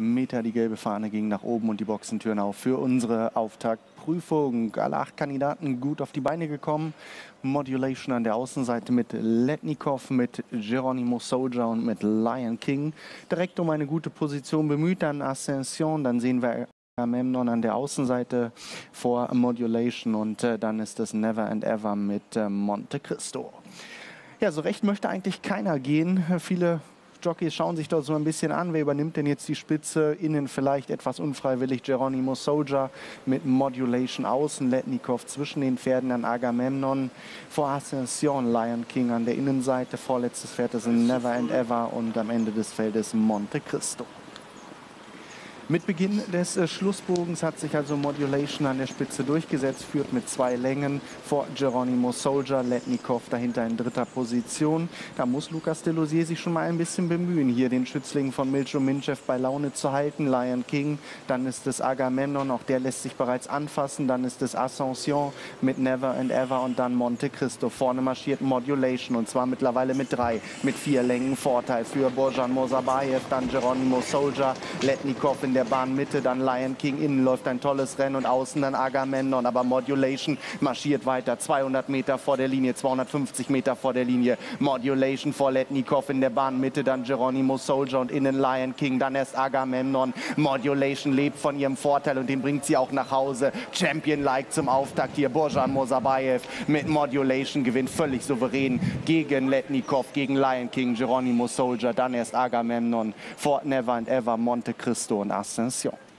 Meter. Die gelbe Fahne ging nach oben und die Boxentüren auf für unsere Auftaktprüfung. Alle acht Kandidaten gut auf die Beine gekommen. Modulation an der Außenseite mit Letnikov, mit Geronimo Soldier und mit Lion King. Direkt um eine gute Position bemüht, dann Ascension, dann sehen wir Memnon an der Außenseite vor Modulation und äh, dann ist es Never and Ever mit äh, Monte Cristo. Ja, so recht möchte eigentlich keiner gehen. Viele Jockeys schauen sich dort so ein bisschen an, wer übernimmt denn jetzt die Spitze? Innen vielleicht etwas unfreiwillig Geronimo Soldier mit Modulation außen, Letnikov zwischen den Pferden, dann Agamemnon vor Ascension, Lion King an der Innenseite, vorletztes Pferd ist Never and Ever und am Ende des Feldes Monte Cristo. Mit Beginn des äh, Schlussbogens hat sich also Modulation an der Spitze durchgesetzt, führt mit zwei Längen vor Geronimo Soldier, Letnikov dahinter in dritter Position. Da muss Lukas Delosier sich schon mal ein bisschen bemühen, hier den Schützling von Milcho Minchev bei Laune zu halten. Lion King, dann ist es Agamemnon, auch der lässt sich bereits anfassen. Dann ist es Ascension mit Never and Ever und dann Monte Cristo. Vorne marschiert Modulation und zwar mittlerweile mit drei, mit vier Längen Vorteil für Bojan Mosabayev, dann Geronimo Soldier, Letnikov in der der Bahnmitte, dann Lion King innen läuft ein tolles Rennen und außen dann Agamemnon, aber Modulation marschiert weiter, 200 Meter vor der Linie, 250 Meter vor der Linie, Modulation vor Letnikov in der Bahnmitte, dann Geronimo Soldier und innen Lion King, dann erst Agamemnon, Modulation lebt von ihrem Vorteil und den bringt sie auch nach Hause, Champion-like zum Auftakt hier, Bojan Mosabayev mit Modulation gewinnt völlig souverän gegen Letnikov, gegen Lion King, Geronimo Soldier, dann erst Agamemnon, Fort Never and Ever, Monte Cristo und As Ascension.